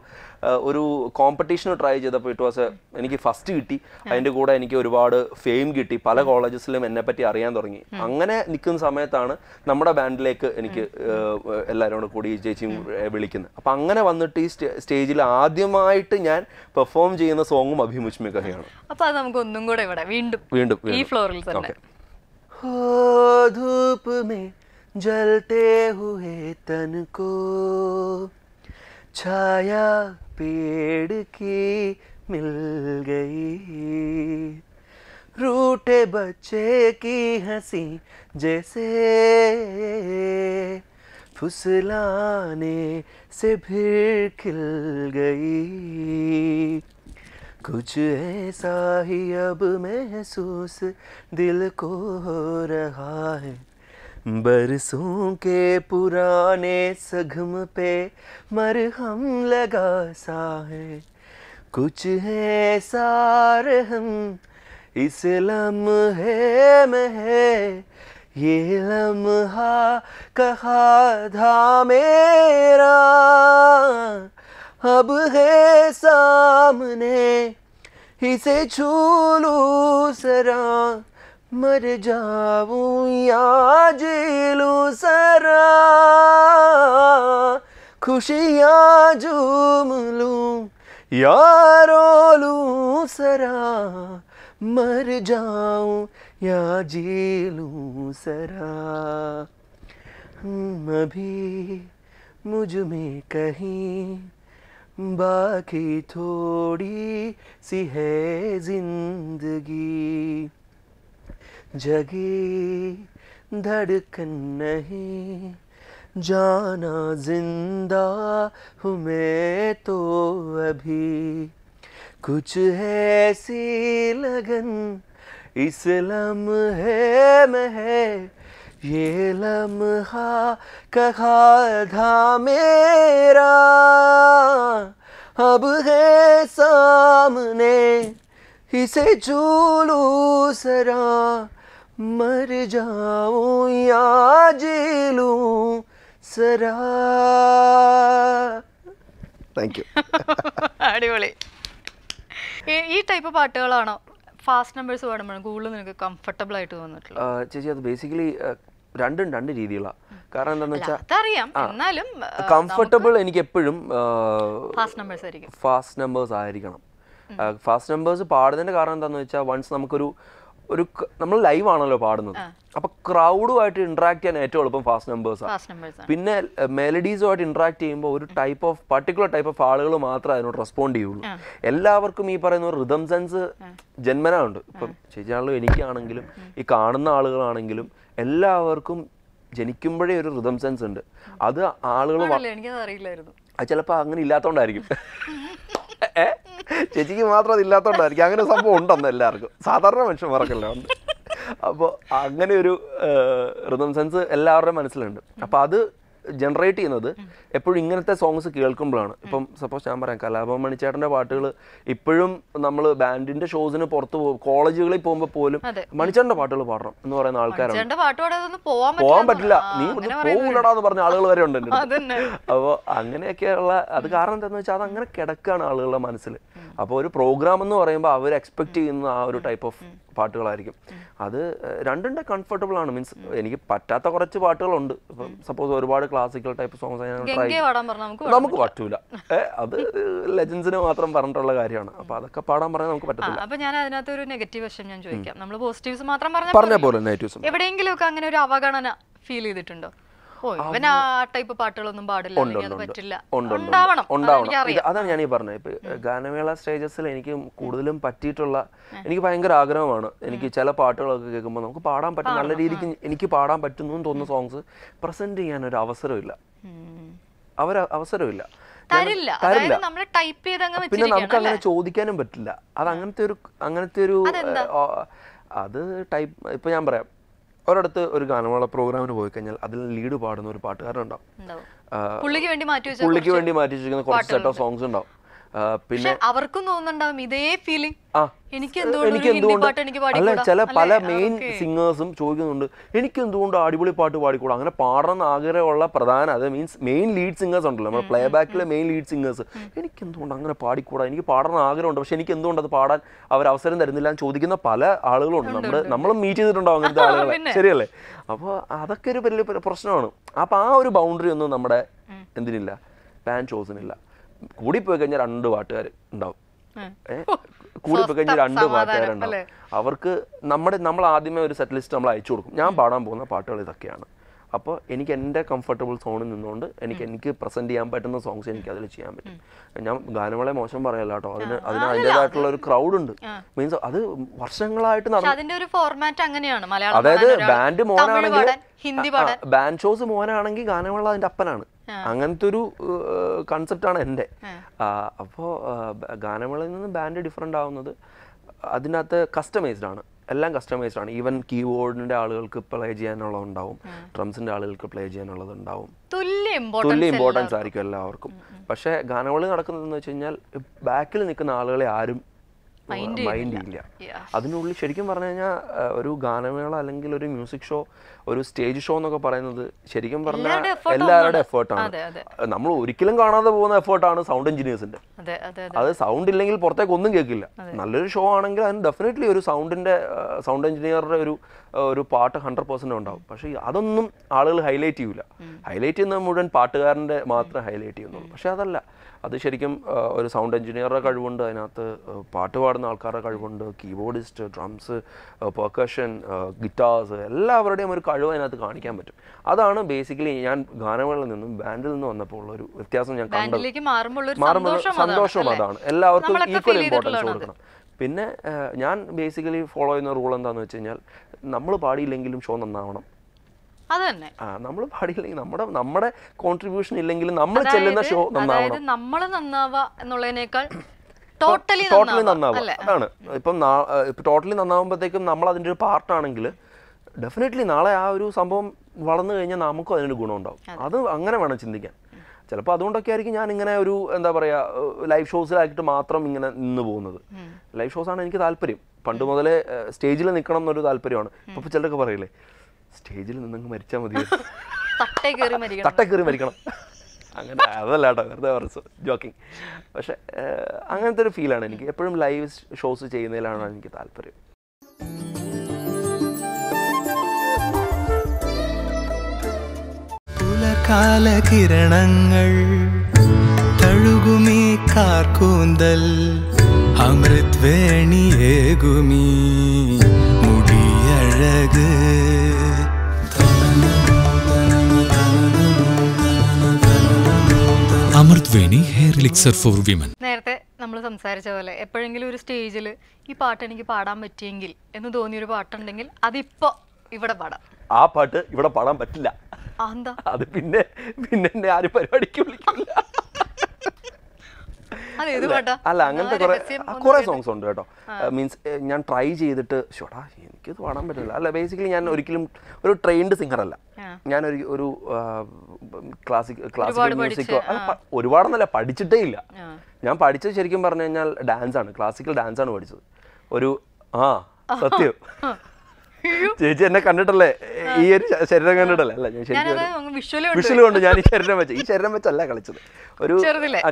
ഒരു കോമ്പറ്റീഷന് ട്രൈ ചെയ്തപ്പോൾ ഇറ്റ് വാസ് എനിക്ക് ഫസ്റ്റ് കിട്ടി. അതിന്റെ കൂടെ എനിക്ക് ഒരുപാട് ഫെയിം കിട്ടി. പല കോളേജസിലും എന്നെ പറ്റി അറിയാൻ തുടങ്ങി. അങ്ങനെ നിൽക്കുന്ന സമയത്താണ് നമ്മുടെ ബാൻഡിലേക്ക് എനിക്ക് ഏഹ്, എല്ലാവരും കൂടെ കൂടി ചേച്ചിയും ഏഹ്, വിളിക്കുന്നത് അപ്പം അങ്ങനെ വന്നിട്ട് ഈ സ്റ്റേജിൽ ആദ്യമായിട്ട് ഞാൻ പെർഫോം ചെയ്യുന്ന സോങ്ങും അഭിമുഷ്മി കഥയാണ് അപ്പൊ അത് നമുക്ക് ഒന്നും കൂടെ ഇവിടെ വീണ്ടും വീണ്ടും ഈ വീണ്ടും. ഫ്ലോറിൽ തന്നെ Okay. हो धूप में जलते हुए तन को छाया पेड़ की मिल गई रूठे बच्चे की हँसी जैसे फुसलाने से फिर खिल गई। कुछ ऐसा ही अब महसूस दिल को हो रहा है। बरसों के पुराने सघम पे मरहम लगा सा है। कुछ है सार हम इस लम्हे में है, ये लम्हा कहा था मेरा। अब है सामने, इसे छू लूँ सरा, मर जाऊँ या जी सरा। खुशियाँ झूम लूँ या रो लूँ सरा मर जाऊँ या जी सरा। हम्म, अभी मुझमें कहीं बाकी थोड़ी सी है ज़िंदगी। जगी धड़कन नहीं जाना ज़िंदा हूँ मैं तो अभी। कुछ ऐसी लगन इस लम्हे में है ये लम्हा कहा था मेरा अब है सामने इसे चूलू सरा मर जाऊं या जी लूं सरा താങ്ക് യു അടിപൊളി ഈ- ടൈപ്പ് പാട്ടുകളാണോ? ഫാസ്റ്റ് നമ്പേഴ്സ് പാടുമ്പോഴും കൂടുതൽ നിനക്ക് കംഫർട്ടബിൾ ആയിട്ട് തോന്നിട്ടുള്ളത് ചേച്ചി അത് ബേസിക്കലി രണ്ടും രണ്ട് രീതികളാണ് കാരണം എന്താന്ന് അല്ല, വെച്ചാൽ എന്നാലും കംഫർട്ടബിൾ എനിക്ക് എപ്പോഴും ഫാസ്റ്റ് നമ്പേഴ്സ് ആയിരിക്കും. ഫാസ്റ്റ് നമ്പേഴ്സ് ആയിരിക്കണം. ഫാസ്റ്റ് നമ്പേഴ്സ് പാടുന്നതിന്റെ കാരണം എന്താന്ന് വെച്ചാൽ വൺസ് നമുക്കൊരു ഒരു നമ്മൾ ലൈവ് ആണല്ലോ പാടുന്നത്. അപ്പൊ ക്രൗഡുമായിട്ട് ഇന്ററാക്ട് ചെയ്യാൻ ഏറ്റവും എളുപ്പം ഫാസ്റ്റ് നമ്പേഴ്സ് ആണ്. പിന്നെ മെലഡീസുമായിട്ട് ഇന്ററാക്ട് ചെയ്യുമ്പോൾ ഒരു type of particular type of ആളുകൾ മാത്രമേ അതിനോട് റെസ്പോണ്ട് ചെയ്യുള്ളൂ. എല്ലാവർക്കും ഈ പറയുന്ന റിതം സെൻസ് ജന്മനാ ഉണ്ട് ഇപ്പം ചേച്ചിയാണെങ്കിലും എനിക്കാണെങ്കിലും ഈ കാണുന്ന ആളുകളാണെങ്കിലും എല്ലാവർക്കും ജനിക്കുമ്പോഴേ ഒരു റിതം സെൻസ് ഉണ്ട്. അത് ആളുകൾ ചിലപ്പോൾ അങ്ങനെ ഇല്ലാത്തോണ്ടായിരിക്കും. ഏ? ചേച്ചിക്ക് മാത്രം അതില്ലാത്തോണ്ടായിരിക്കും. അങ്ങനെ സംഭവം ഉണ്ടെന്ന് എല്ലാവർക്കും. സാധാരണ മനുഷ്യൻ ഉണ്ട്. അപ്പോൾ അങ്ങനെ ഒരു റിതം സെൻസ് എല്ലാവരുടെയും മനസ്സിലുണ്ട്. അപ്പോൾ അത് ജനറേറ്റ് ചെയ്യുന്നത് എപ്പോഴും ഇങ്ങനത്തെ സോങ്സ് കേൾക്കുമ്പോഴാണ്. ഇപ്പം സപ്പോസ് ഞാൻ പറയാം കലാഭവൻ മണിച്ചേട്ടന്റെ പാട്ടുകൾ ഇപ്പോഴും നമ്മൾ ബാൻഡിന്റെ ഷോസിന് പുറത്ത് പോകും കോളേജുകളിൽ പോകുമ്പോൾ പോലും. മണിച്ചേട്ടന്റെ പാട്ടുകൾ പാടണം എന്ന് പറയുന്ന ആൾക്കാരാണ്. പോകാൻ പറ്റില്ല നീ പോകൂലടാ എന്ന് പറഞ്ഞ ആളുകൾ വരെ ഉണ്ട് അപ്പോൾ അങ്ങനെയൊക്കെയുള്ള അത് കാരണം എന്താണെന്ന് വെച്ചാൽ അത് അങ്ങനെ കിടക്കുകയാണ് ആളുകളുടെ മനസ്സിൽ. അപ്പോൾ ഒരു പ്രോഗ്രാം എന്ന് പറയുമ്പോൾ അവർ എക്സ്പെക്ട് ചെയ്യുന്ന ആ ഒരു ടൈപ്പ് ഓഫ് പാട്ടുകളായിരിക്കും. അത് രണ്ടുണ്ട് കംഫർട്ടബിൾ ആണ്. മീൻസ് എനിക്ക് പറ്റാത്ത കുറച്ച് പാട്ടുകളുണ്ട്. ഇപ്പം സപ്പോസ് ഒരുപാട് ക്ലാസിക്കൽ ടൈപ്പ് സോങ്സ് നമുക്ക് പറ്റൂല. അത് ലെജൻസിന് മാത്രം പറഞ്ഞിട്ടുള്ള കാര്യമാണ്. അപ്പൊ അതൊക്കെ പാടാൻ പറഞ്ഞാൽ നമുക്ക് പറ്റില്ല പറ്റത്തില്ല. അപ്പൊ ഞാൻ അതിനകത്ത് ഒരു നെഗറ്റീവ് വശം ഞാൻ ചോദിക്കാം. നമ്മൾ പോസിറ്റീവ്സ് മാത്രം പറഞ്ഞ പോലെ നെഗറ്റീവ്സ് എവിടെയെങ്കിലും ഒക്കെ അങ്ങനെ ഒരു അവഗണന ഫീൽ ചെയ്തിട്ടുണ്ടോ? ഇവൻ ആ ടൈപ്പ് പാട്ടുകളൊന്നും പാടില്ല അതാണ് ഞാൻ ഈ പറഞ്ഞത്. ഇപ്പൊ ഗാനമേള സ്റ്റേജസിൽ എനിക്ക് കൂടുതലും പറ്റിയിട്ടുള്ള എനിക്ക് ഭയങ്കര ആഗ്രഹമാണ്. എനിക്ക് ചില പാട്ടുകളൊക്കെ കേൾക്കുമ്പോൾ നമുക്ക് പാടാൻ പറ്റും. നല്ല രീതിക്ക് എനിക്ക് പാടാൻ പറ്റുന്നു എന്ന് തോന്നുന്ന സോങ്സ് പ്രസന്റ് ചെയ്യാൻ ഒരു അവസരമില്ല. അവർ അവസരമില്ല. തരില്ല. പിന്നെ നമുക്ക് അങ്ങനെ ചോദിക്കാനും പറ്റില്ല. അത് അങ്ങനത്തെ ഒരു അങ്ങനത്തെ ഒരു അത് ടൈപ്പ് ഇപ്പൊ ഞാൻ പറയാം. ഒരിടത്ത് ഒരു ഗാനമേള പ്രോഗ്രാമിന് പോയി കഴിഞ്ഞാൽ അതിൽ ലീഡ് പാടുന്ന ഒരു പാട്ടുകാരനുണ്ടാവും. പുള്ളിക്ക് വേണ്ടി മാറ്റി വെച്ചിരിക്കുന്ന കുറച്ച് സെറ്റ് ഓഫ് സോങ്സ് ഉണ്ടാവും. പിന്നെ അവർക്കും തോന്നുന്നുണ്ടാവും ഇതേ ഫീലിംഗ് എനിക്ക് എന്തുകൊണ്ട് അല്ല ചില പല മെയിൻ സിംഗേഴ്സും ചോദിക്കുന്നുണ്ട് എനിക്ക് എന്തുകൊണ്ട് അടിപൊളി പാട്ട് പാടിക്കൂടാ? അങ്ങനെ പാടണം ആഗ്രഹമുള്ള പ്രധാന അത് മീൻസ് മെയിൻ ലീഡ് സിംഗേഴ്സ് ഉണ്ടല്ലോ നമ്മുടെ പ്ലേ ബാക്കിലെ മെയിൻ ലീഡ് സിംഗേഴ്സ് എനിക്ക് എന്തുകൊണ്ട് അങ്ങനെ പാടിക്കൂടാ? എനിക്ക് പാടണം ആഗ്രഹമുണ്ട് പക്ഷെ എനിക്ക് എന്തുകൊണ്ട് അത് പാടാൻ അവർ അവസരം തരുന്നില്ല എന്ന് ചോദിക്കുന്ന പല ആളുകളുണ്ട്. നമ്മുടെ നമ്മളും മീറ്റ് ചെയ്തിട്ടുണ്ടാവും അങ്ങനത്തെ ആളുകളെ. ശരിയല്ലേ? അപ്പോൾ അതൊക്കെ ഒരു വലിയ പ്ര- പ്രശ്നമാണ്. അപ്പോൾ ആ ഒരു ബൗണ്ടറി ഒന്നും നമ്മുടെ എന്തിനില്ല? പാൻ ഷോസിനില്ല കൂടിപ്പോയി കഴിഞ്ഞാൽ രണ്ട് പാട്ടുകാർ ഉണ്ടാവും. കൂടി പോയി കൂടിപ്പോയി കഴിഞ്ഞാൽ രണ്ട് പാട്ടുകാരുണ്ടാവും. അവർക്ക് നമ്മുടെ നമ്മൾ ആദ്യമേ ഒരു സെറ്റ് ലിസ്റ്റ് നമ്മൾ അയച്ചു കൊടുക്കും. ഞാൻ പാടാൻ പോകുന്ന പാട്ടുകൾ ഇതൊക്കെയാണ്. അപ്പോൾ എനിക്ക് എന്റെ കംഫർട്ടബിൾ സോണിൽ നിന്നുകൊണ്ട് എനിക്ക് എനിക്ക് പ്രസന്റ് ചെയ്യാൻ പറ്റുന്ന സോങ്സ് എനിക്ക് അതിൽ ചെയ്യാൻ പറ്റും. ഞാൻ ഗാനമേളെ മോശം പറയല്ല കേട്ടോ. അതിന് അതിന് അതിന്റെതായിട്ടുള്ള ഒരു ക്രൗഡ് ഉണ്ട്. മീൻസ് അത് വർഷങ്ങളായിട്ട് അതിന്റെ ഒരു ഫോർമാറ്റ് അങ്ങനെയാണ് അതായത് ബാൻഡ് മോനാണെങ്കിൽ ഹിന്ദി ബാൻഡ് ഷോസ് മോനാണെങ്കിൽ ഗാനമേള അതിന്റെ അപ്പനാണ്. അങ്ങനത്തെ ഒരു കൺസെപ്റ്റാണ് എന്റെ. അപ്പോൾ ഗാനമേളയിൽ നിന്ന് ബാൻഡ് ഡിഫറെന്റ് ആവുന്നത് അതിനകത്ത് കസ്റ്റമൈസ്ഡ് ആണ്. എല്ലാം കസ്റ്റമൈസ്ഡ് ആണ്. ഈവൻ കീബോർഡിന്റെ ആളുകൾക്ക് പ്ലേ ചെയ്യാനുള്ളതുണ്ടാവും. ഡ്രംസിന്റെ ആളുകൾക്ക് പ്ലേ ചെയ്യാനുള്ളതുണ്ടാവും. തുല്യ തുല്യ ഇമ്പോർട്ടൻസ് ഇമ്പോർട്ടൻസ് ആയിരിക്കും എല്ലാവർക്കും. പക്ഷേ ഗാനമേള നടക്കുന്നതെന്ന് വെച്ച് കഴിഞ്ഞാൽ ബാക്കിൽ നിൽക്കുന്ന ആളുകളെ ആരും മൈൻഡ് ഇല്ല. അതിനുള്ളിൽ ശരിക്കും പറഞ്ഞു കഴിഞ്ഞാൽ ഒരു ഗാനമേള അല്ലെങ്കിൽ ഒരു മ്യൂസിക് ഷോ ഒരു സ്റ്റേജ് ഷോ എന്നൊക്കെ പറയുന്നത് ശരിക്കും പറഞ്ഞാൽ എല്ലാവരുടെ. എഫേർട്ടാണ്. നമ്മൾ ഒരിക്കലും കാണാതെ പോകുന്ന എഫേർട്ടാണ് സൗണ്ട് എഞ്ചിനീയേഴ്സിന്റെ അത് സൗണ്ട് ഇല്ലെങ്കിൽ പുറത്തേക്ക് ഒന്നും കേൾക്കില്ല. നല്ലൊരു ഷോ ആണെങ്കിൽ അതിന് ഡെഫിനറ്റ്ലി ഒരു സൗണ്ടിന്റെ സൗണ്ട് എഞ്ചിനീയറുടെ ഒരു ഒരു പാട്ട് ഹൺഡ്രഡ് പെർസെന്റ് ഉണ്ടാവും. പക്ഷേ അതൊന്നും ആളുകൾ ഹൈലൈറ്റ് ചെയ്യൂല. ഹൈലൈറ്റ് ചെയ്യുന്നത് മുഴുവൻ പാട്ടുകാരന്റെ മാത്രമേ ഹൈലൈറ്റ് ചെയ്യുന്നുള്ളൂ. പക്ഷേ അതല്ല. അത് ശരിക്കും ഒരു സൗണ്ട് എഞ്ചിനീയറുടെ കഴിവുണ്ട് അതിനകത്ത് പാട്ട് പാടുന്ന ആൾക്കാരുടെ കഴിവുണ്ട് കീബോർഡിസ്റ്റ് ഡ്രംസ് പെർക്കഷൻ ഗിറ്റാർസ് എല്ലാവരുടെയും ഒരു കഴിവ് അതിനകത്ത് കാണിക്കാൻ പറ്റും. അതാണ് ബേസിക്കലി ഞാൻ ഗാനങ്ങളിൽ നിന്നും ബാൻഡിൽ നിന്ന് വന്നപ്പോൾ ഉള്ള ഒരു വ്യത്യാസം ഞാൻ കണ്ടത്. മാറുമ്പോൾ സന്തോഷം അതാണ്, എല്ലാവർക്കും ഈക്വൽ ഇമ്പോർട്ടൻസ് കൊടുക്കണം. പിന്നെ ഞാൻ ബേസിക്കലി ഫോളോ ചെയ്യുന്ന റൂൾ എന്താണെന്ന് വെച്ച് കഴിഞ്ഞാൽ നമ്മൾ പാടിയില്ലെങ്കിലും ഷോ നന്നാവണം. നമ്മൾ പാടിയില്ലെങ്കിൽ നമ്മുടെ നമ്മുടെ കോൺട്രിബ്യൂഷൻ ഇല്ലെങ്കിലും നമ്മൾ ചെല്ലുന്ന ഷോ നന്നാവണം. നമ്മൾ നന്നാവുക എന്നുള്ളതിനേക്കാൾ ടോട്ടലി നന്നാവുക അതാണ്. ഇപ്പം ഇപ്പം ടോട്ടലി നന്നാവുമ്പോഴത്തേക്കും നമ്മൾ അതിന്റെ ഒരു പാർട്ടാണെങ്കിൽ ഡെഫിനറ്റ്ലി നാളെ ആ ഒരു സംഭവം വളർന്നു കഴിഞ്ഞാൽ നമുക്കും അതിനൊരു ഗുണമുണ്ടാവും. അത്. അങ്ങനെ വേണം ചിന്തിക്കാൻ. ചിലപ്പോൾ അതുകൊണ്ടൊക്കെ ആയിരിക്കും ഞാൻ ഇങ്ങനെ ഒരു എന്താ പറയുക ലൈവ് ഷോസിലായിട്ട് മാത്രം ഇങ്ങനെ നിന്ന് പോകുന്നത്. ലൈവ് ഷോസ് ആണ് എനിക്ക് താല്പര്യം. പണ്ട് മുതലേ സ്റ്റേജിൽ നിൽക്കണം എന്നൊരു താല്പര്യമാണ്. ഇപ്പൊ ചിലരൊക്കെ പറയില്ലേ സ്റ്റേജിൽ നിന്നങ്ങ് മരിച്ചാൽ മതി തട്ടേ കയറി മരിക്കണം. തട്ട കയറി മരിക്കണം. അങ്ങനെ അതല്ല കേട്ടോ വെറുതെ പറഞ്ഞു ജോക്കിങ് പക്ഷെ അങ്ങനത്തെ ഒരു ഫീലാണ് എനിക്ക്. എപ്പോഴും ലൈവ് ഷോസ് ചെയ്യുന്നതിലാണ് എനിക്ക് താല്പര്യം. പുലകാല കിരണങ്ങൾ തഴുകുമീ കാർക്കൂന്തൽ അമൃത് വേണിയേകുമീ മുടിയഴക്. Veni hair elixir for women നേരത്തെ നമ്മൾ സംസാരിച്ച പോലെ എപ്പോഴെങ്കിലും ഒരു സ്റ്റേജിൽ ഈ പാട്ട് എനിക്ക് പാടാൻ പറ്റിയെങ്കിൽ എന്ന് തോന്നിയൊരു പാട്ടുണ്ടെങ്കിൽ അതിപ്പോ ഇവിടെ പാടാം. ആ പാട്ട് ഇവിടെ പാടാൻ പറ്റില്ല. അത് പിന്നെ പിന്നെ എന്നെ ആരും പരിപാടിക്ക് വിളിക്കില്ല. അല്ല? അങ്ങനത്തെ കുറെ കുറെ സോങ്സ് ഉണ്ട് കേട്ടോ. മീൻസ് ഞാൻ ട്രൈ ചെയ്തിട്ട് ഷോടാ എനിക്കിത് പാടാൻ പറ്റില്ല. അല്ല ബേസിക്കലി ഞാൻ ഒരിക്കലും ഒരു ട്രെയിൻഡ് സിംഗർ അല്ല. ഞാൻ ഒരു ഒരു ക്ലാസിക് ക്ലാസിക്കൽ മ്യൂസിക്കോ അല്ല ഒരുപാടൊന്നല്ല പഠിച്ചിട്ടേ ഇല്ല. ഞാൻ പഠിച്ചത് ശരിക്കും പറഞ്ഞു കഴിഞ്ഞാൽ ഡാൻസ് ആണ്. ക്ലാസിക്കൽ ഡാൻസ് ആണ് പഠിച്ചത്. ഒരു ആ സത്യം. ചേച്ചി എന്നെ കണ്ടിട്ടല്ലേ? ഈ ഒരു ശരീരം കണ്ടിട്ടല്ലേ അല്ല ഞാൻ ശരിക്കും കണ്ടു. ഞാൻ ഈ ശരീരം വെച്ച ഈ ശരീരം വെച്ചല്ല കളിച്ചത്. ഒരു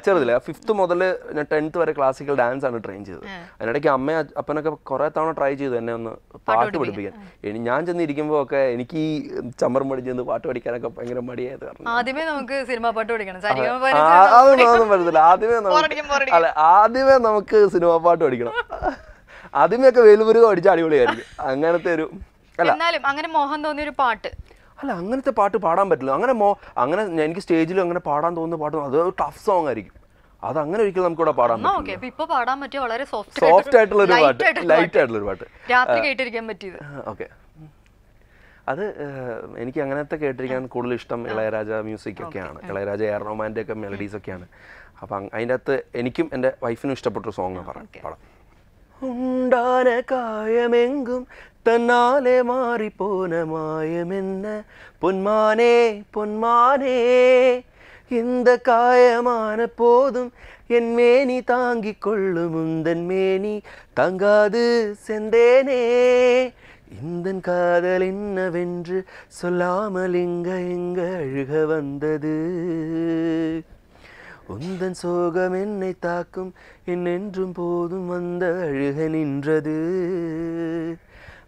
ചെറുതില്ല ഫിഫ്ത്ത് മുതൽ ഞാൻ ടെൻത്ത് വരെ ക്ലാസിക്കൽ ഡാൻസ് ആണ് ട്രെയിൻ ചെയ്തത്. അതിനിടയ്ക്ക് അമ്മ അപ്പനൊക്കെ കുറെ തവണ ട്രൈ ചെയ്തു എന്നെ ഒന്ന് പാട്ട് പഠിപ്പിക്കാൻ. ഇനി ഞാൻ ചെന്നിരിക്കുമ്പോ ഒക്കെ എനിക്ക് ഈ ചമ്മറും പഠിച്ചെന്ന് പാട്ട് പഠിക്കാനൊക്കെ ഭയങ്കര മടിയായത് കാരണം. ആദ്യമേ നമുക്ക് സിനിമാ പാട്ട് പഠിക്കണം. അതൊന്നും പറ്റത്തില്ല ആദ്യമേ അല്ല ആദ്യമേ നമുക്ക് സിനിമ പാട്ട് പഠിക്കണം. ആദ്യമേ ഒക്കെ വെലുപുരുക പഠിച്ച അടിപൊളിയായിരിക്കും. അങ്ങനത്തെ ഒരു എന്നാലും അങ്ങനെ മോഹം തോന്നിയ ഒരു പാട്ട്. അല്ല അങ്ങനത്തെ പാട്ട് പാടാൻ പറ്റില്ല. അങ്ങനെ മോ അങ്ങനെ എനിക്ക് സ്റ്റേജിൽ അങ്ങനെ പാടാൻ തോന്നുന്ന പാട്ട് അത് ടഫ് സോങ് ആയിരിക്കും. അത് അങ്ങനെ ഒരിക്കലും നമുക്ക് ഇവിടെ പാടാൻ പറ്റില്ല. ഇപ്പൊ പാടാൻ പറ്റിയ വളരെ സോഫ്റ്റ് സോഫ്റ്റ് ആയിട്ടുള്ള ഒരു പാട്ട്. ലൈറ്റ് ആയിട്ടുള്ള ഒരു പാട്ട്. രാത്രി കേട്ടിരിക്കാൻ പറ്റിയത്. ഓക്കെ. അത് എനിക്ക് അങ്ങനത്തെ കേട്ടിരിക്കാൻ കൂടുതൽ ഇഷ്ടം ഇളയരാജ മ്യൂസിക് ഒക്കെയാണ്. ഇളയരാജ എയർ റൊമാന്റെ ഒക്കെ മെലഡീസ് ഒക്കെയാണ്. അപ്പം അതിന്റെ അകത്ത് എനിക്കും എന്റെ വൈഫിനും ഇഷ്ടപ്പെട്ട സോങ്ങാണ് പറയാം. പാടാം. உண்டான காயமெங்கும் தன்னாலே மாறி போன மாயம் என்ன பொன்மானே பொன்மானே இந்த காயமான போதும் என் மேனி தாங்கிக் கொள்ளும் உந்தன் மேனி தங்காது செந்தேனே. இந்த காதல் என்னவென்று சொல்லாமல் இங்க எங்க அழுக வந்தது. உந்தன் சோகம் என்னை தாக்கும் என்னென்றும் போதும் வந்த அழுக நின்றது.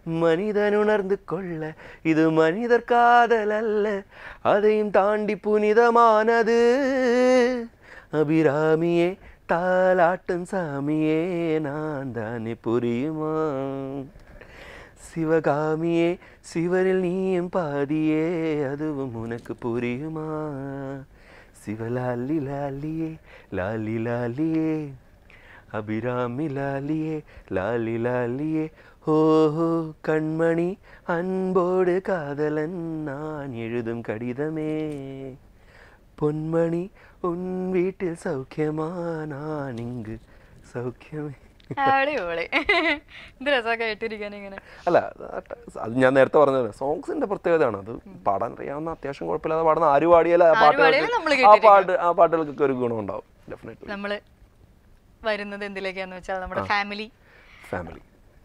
மனிதன் உணர்ந்து கொள்ள இது மனிதர் காதல் அல்ல அதையும் தாண்டி புனிதமானது. அபிராமியே தாலாட்டும் சாமியே நான் தானே புரியுமா? சிவகாமியே சிவரில் நீயும் பாதியே அதுவும் உனக்கு புரியுமா? சிவலாலி லாலியே லாலி லாலியே அபிராமி லாலியே லாலி லாலியே ஓஹோ கண்மணி அன்போடு காதலன் நான் எழுதும் கடிதமே. பொன்மணி உன் வீட்டில் சௌக்கியமா? நான் இங்கு சௌக்கியமே. അടിപൊളി. ഇത് രസമൊക്കെ ആയിട്ടിരിക്കാൻ ഇങ്ങനെ. അല്ല അത് ഞാൻ നേരത്തെ പറഞ്ഞത് സോങ്സിന്റെ പ്രത്യേകതയാണ്. അത് പാടാൻ അറിയാവുന്ന അത്യാവശ്യം കുഴപ്പമില്ലാതെ പാടുന്ന ആര് പാടിയാലും ആ പാട്ടുകൾക്ക് ആ പാട്ട് ആ പാട്ടുകൾക്കൊക്കെ ഒരു ഗുണം ഉണ്ടാവും ഡെഫിനറ്റ്ലി നമ്മൾ വരുന്നത് എന്തിലേക്കാന്ന് വെച്ചാൽ നമ്മുടെ ഫാമിലി ഫാമിലി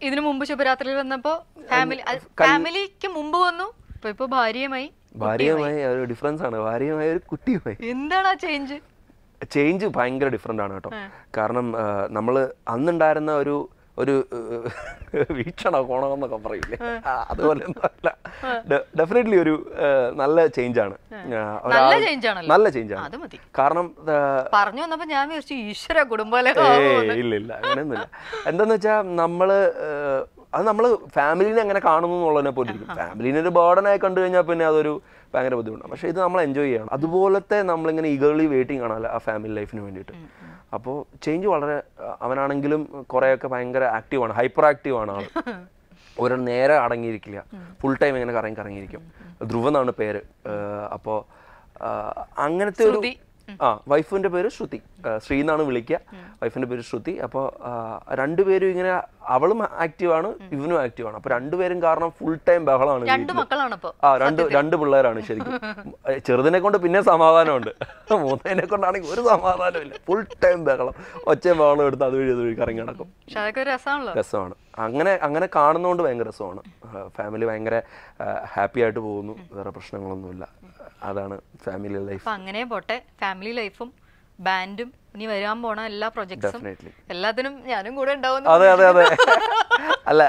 ഇതിനു മുമ്പ് ശുഭരാത്രിയിൽ വന്നപ്പോ ഫാമിലി ഫാമിലിക്ക് മുമ്പ് വന്നു. ഇപ്പൊ ഇപ്പൊ ഭാര്യയുമായി ഭാര്യയുമായി ഡിഫറൻസ് ആണ്. ഭാര്യയുമായി ഒരു കുട്ടിയുമായി. എന്താണ് ആ ചേഞ്ച് ചേഞ്ച് ഭയങ്കര ഡിഫറെന്റ് ആണ് കേട്ടോ. കാരണം നമ്മൾ അന്നുണ്ടായിരുന്ന ഒരു ഒരു വീക്ഷണ കോണം എന്നൊക്കെ പറയില്ലേ? അതുപോലെ അല്ല ഡെഫിനറ്റ്ലി ഒരു നല്ല ചേഞ്ച് ആണ്. നല്ല ചേഞ്ച് ആണ്. കാരണം പറഞ്ഞു വന്നപ്പോ ഞാൻ ഈശ്വര ഇല്ല ഇല്ല അങ്ങനെയൊന്നുമില്ല. എന്താന്ന് വെച്ചാൽ നമ്മൾ അത് നമ്മൾ ഫാമിലിനെ അങ്ങനെ കാണുന്നു എന്നുള്ളതിനെ പോലെ ഫാമിലിനെ ഒരു ബേർഡനായി കണ്ടു കഴിഞ്ഞാൽ പിന്നെ അതൊരു ഭയങ്കര ബുദ്ധിമുട്ടാണ്. പക്ഷേ ഇത് നമ്മൾ എൻജോയ് ചെയ്യണം. അതുപോലത്തെ നമ്മളിങ്ങനെ ഈഗർലി വെയിറ്റിംഗ് ആണല്ലോ ആ ഫാമിലി ലൈഫിന് വേണ്ടിയിട്ട്. അപ്പോൾ ചേഞ്ച് വളരെ അവനാണെങ്കിലും കുറേയൊക്കെ ഭയങ്കര ആക്റ്റീവാണ് ഹൈപ്പർ ആക്റ്റീവ് ആണ് ആൾ (laughs) ഒരു നേരെ അടങ്ങിയിരിക്കില്ല. ഫുൾ ടൈം ഇങ്ങനെ കറങ്ങി കറങ്ങിയിരിക്കും. ധ്രുവ എന്നാണ് പേര്. അപ്പോൾ അങ്ങനത്തെ ഒരു ആ വൈഫിന്റെ പേര് ശ്രുതി. ശ്രീ എന്നാണ് വിളിക്കുക. വൈഫിന്റെ പേര് ശ്രുതി. അപ്പോൾ രണ്ടുപേരും ഇങ്ങനെ അവളും ആക്റ്റീവാണ് ആണ് ഇവനും ആക്റ്റീവ് ആണ്. അപ്പൊ രണ്ടുപേരും കാരണം ഫുൾ ടൈം ബഹളമാണ് രണ്ട് മക്കളാണ് ആ രണ്ട് രണ്ട് പിള്ളേരാണ് ശരിക്കും. ചെറുതിനെ കൊണ്ട് പിന്നെ സമാധാനമുണ്ട്. മൂന്നതിനെ കൊണ്ടാണെങ്കിൽ ഒരു സമാധാനമില്ല ഫുൾ ടൈം ബഹളം. ഒച്ചയും ബഹളം എടുത്ത് അത് വഴി അത് വഴി കറങ്ങി നടക്കും. രസമാണ്. അങ്ങനെ അങ്ങനെ കാണുന്നതുകൊണ്ട് ഭയങ്കര രസമാണ്. ഫാമിലി ഭയങ്കര ഹാപ്പി ആയിട്ട് പോകുന്നു. വേറെ പ്രശ്നങ്ങളൊന്നുമില്ല. അതാണ് ഫാമിലി ലൈഫ് അങ്ങനെ പോട്ടെ. ഫാമിലി ലൈഫും ബാൻഡും ഇനി വരാൻ പോണ എല്ലാ പ്രൊജക്ട്സും എല്ലാത്തിനും ഞാനും കൂടെ ഉണ്ടാവും അതെ അതെ അതെ. (laughs) അല്ല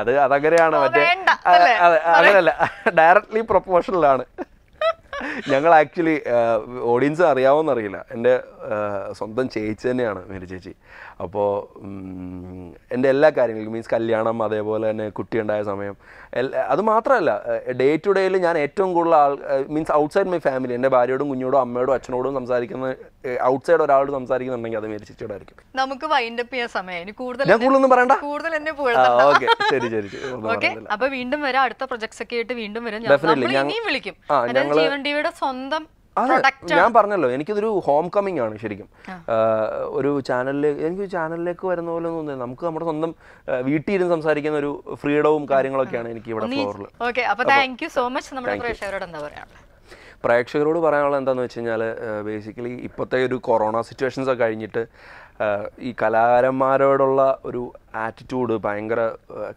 അത് അതങ്ങനെയാണ് അങ്ങനല്ല മറ്റേ പ്രൊപ്പോഷണൽ അങ്ങനെയല്ല ഡയറക്ട്ലി പ്രൊപ്പോഷണലാണ് ഞങ്ങൾ ആക്ച്വലി ഓഡിയൻസ് അറിയാവോന്നറിയില്ല. എന്റെ ആ, സ്വന്തം ചേച്ചി തന്നെയാണ് മേരി ചേച്ചി. അപ്പോൾ എന്റെ എല്ലാ കാര്യങ്ങളിലും മീൻസ് കല്യാണം അതേപോലെ തന്നെ കുട്ടി ഉണ്ടായ സമയം അത് മാത്രമല്ല ഡേ ടു ഡേയിൽ ഞാൻ ഏറ്റവും കൂടുതൽ ആൾ മീൻസ് ഔട്ട്സൈഡ് മൈ ഫാമിലി എന്റെ ഭാര്യയോടും കുഞ്ഞോടും അമ്മയോടും അച്ഛനോടും സംസാരിക്കുന്ന ഔട്ട്സൈഡ് ഒരാളോട് സംസാരിക്കുന്നുണ്ടെങ്കിൽ അത് മേരി ചേച്ചിയോട് ആയിരിക്കും. നമുക്ക് വൈൻഡപ്പ് ചെയ്യാൻ സമയം. കൂടുതൽ ഞാൻ കൂടുതലൊന്നും പറയണ്ട. കൂടുതൽ എന്നെ. ഓക്കെ. ശരി ശരി ഓക്കെ. അപ്പൊ വീണ്ടും വരാം. അടുത്ത പ്രൊജക്ട്സ് ഒക്കെ ആയിട്ട് വീണ്ടും വരും. വിളിക്കും. ജീവൻ ടിവിയുടെ സ്വന്തം ഞാൻ പറഞ്ഞല്ലോ എനിക്കിതൊരു ഹോം കമ്മിങ് ആണ് ശരിക്കും ഒരു ചാനലിലേക്ക് എനിക്ക് ചാനലിലേക്ക് വരുന്ന പോലെ തോന്നുന്നത് നമുക്ക് നമ്മുടെ സ്വന്തം വീട്ടിൽ ഇരുന്ന് സംസാരിക്കുന്ന ഒരു ഫ്രീഡവും കാര്യങ്ങളൊക്കെയാണ് എനിക്ക് ഇവിടെ ഫ്ലോറിൽ സോ മച്ച് നമ്മുടെ പ്രേക്ഷകരോട് എന്താ പ്രേക്ഷകരോട് പറയാനുള്ളത് എന്താണെന്ന് വെച്ച് കഴിഞ്ഞാൽ ബേസിക്കലി ഇപ്പോഴത്തെ ഒരു കൊറോണ സിറ്റുവേഷൻസ് ഒക്കെ കഴിഞ്ഞിട്ട് ഈ കലാകാരന്മാരോടുള്ള ഒരു ആറ്റിറ്റ്യൂഡ് ഭയങ്കര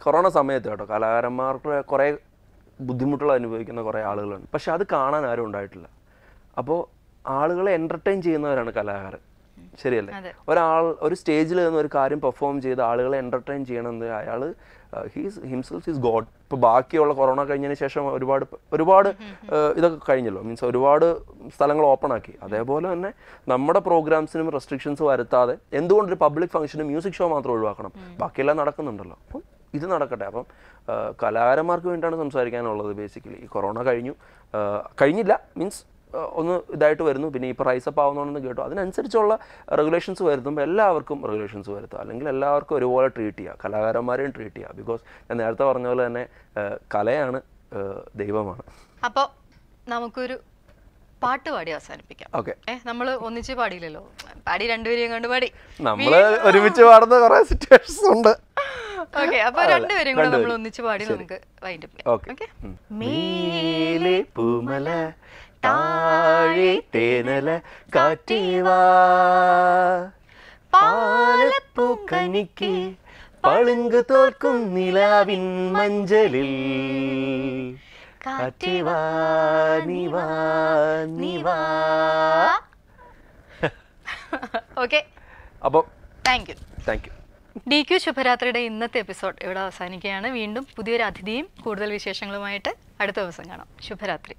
കൊറോണ സമയത്ത് കേട്ടോ കലാകാരന്മാർക്ക് കുറേ ബുദ്ധിമുട്ടുകൾ അനുഭവിക്കുന്ന കുറേ ആളുകളുണ്ട്. പക്ഷെ അത് കാണാൻ ആരും ഉണ്ടായിട്ടില്ല. അപ്പോൾ ആളുകളെ എന്റർടൈൻ ചെയ്യുന്നവരാണ് കലാകാരൻ. ശരിയല്ലേ? ഒരാൾ ഒരു സ്റ്റേജിൽ നിന്ന് ഒരു കാര്യം പെർഫോം ചെയ്ത് ആളുകളെ എന്റർടൈൻ ചെയ്യണമെന്ന് അയാൾ ഹീസ് ഹിംസെൽഫ് ഈസ് ഗോഡ് ഇപ്പോൾ ബാക്കിയുള്ള കൊറോണ കഴിഞ്ഞതിന് ശേഷം ഒരുപാട് ഒരുപാട് ഇതൊക്കെ കഴിഞ്ഞല്ലോ. മീൻസ് ഒരുപാട് സ്ഥലങ്ങൾ ഓപ്പൺ ആക്കി. അതേപോലെ തന്നെ നമ്മുടെ പ്രോഗ്രാംസിനും റെസ്ട്രിക്ഷൻസ് വരുത്താതെ എന്തുകൊണ്ടൊരു പബ്ലിക് ഫംഗ്ഷന് മ്യൂസിക് ഷോ മാത്രം ഒഴിവാക്കണം? ബാക്കിയെല്ലാം നടക്കുന്നുണ്ടല്ലോ. അപ്പം ഇത് നടക്കട്ടെ. അപ്പം കലാകാരന്മാർക്ക് വേണ്ടിയിട്ടാണ് സംസാരിക്കാനുള്ളത് ബേസിക്കലി ഈ കൊറോണ കഴിഞ്ഞു. കഴിഞ്ഞില്ല. മീൻസ് ഒന്ന് ഇതായിട്ട് വരുന്നു. പിന്നെ ഇപ്പോൾ റൈസ് അപ്പ് ആവുന്നതെന്ന് കേട്ടു. അതിനനുസരിച്ചുള്ള റെഗുലേഷൻസ് വരുത്തുമ്പോൾ എല്ലാവർക്കും റെഗുലേഷൻസ് വരുത്തുക. അല്ലെങ്കിൽ എല്ലാവർക്കും ഒരുപോലെ ട്രീറ്റ് ചെയ്യുക. കലാകാരന്മാരെയും ട്രീറ്റ് ചെയ്യുക. ബിക്കോസ് ഞാൻ നേരത്തെ പറഞ്ഞ പോലെ തന്നെ കലയാണ് ദൈവമാണ്. അപ്പോൾ നമുക്കൊരു പാട്ട് പാടി അവസാനിപ്പിക്കാം. ഓക്കെ. നമ്മൾ നമ്മൾ ഒന്നിച്ച് പാടിയില്ലല്ലോ. പാടി രണ്ടുപേരെയും കണ്ട് പാടി. നമ്മൾ ഒരുമിച്ച് പാടുന്ന കുറെ സിറ്റുവേഷൻസ് ഉണ്ട്. ഓക്കെ അപ്പൊ രണ്ടുപേരെയും രണ്ടുപേരും കൂടെ നമ്മൾ. ഒന്നിച്ച് പാടി. നമുക്ക് വൈൻഡപ്പ് ഓക്കെ? മേലെ പൂമല താഴെ തേനല കാറ്റേവാ പാലപ്പൂ കനിക്ക് പളുങ്ക് തോൽക്കും നിലാവിൻ മഞ്ചലിൽ. കാറ്റേവാ നിവാ നിവാ ഓക്കെ അപ്പോൾ thank you thank you D Q ശുഭരാത്രിയുടെ ഇന്നത്തെ എപ്പിസോഡ് ഇവിടെ അവസാനിക്കുകയാണ്. വീണ്ടും പുതിയൊരു അതിഥിയും കൂടുതൽ വിശേഷങ്ങളുമായിട്ട് അടുത്ത ദിവസം കാണാം. ശുഭരാത്രി.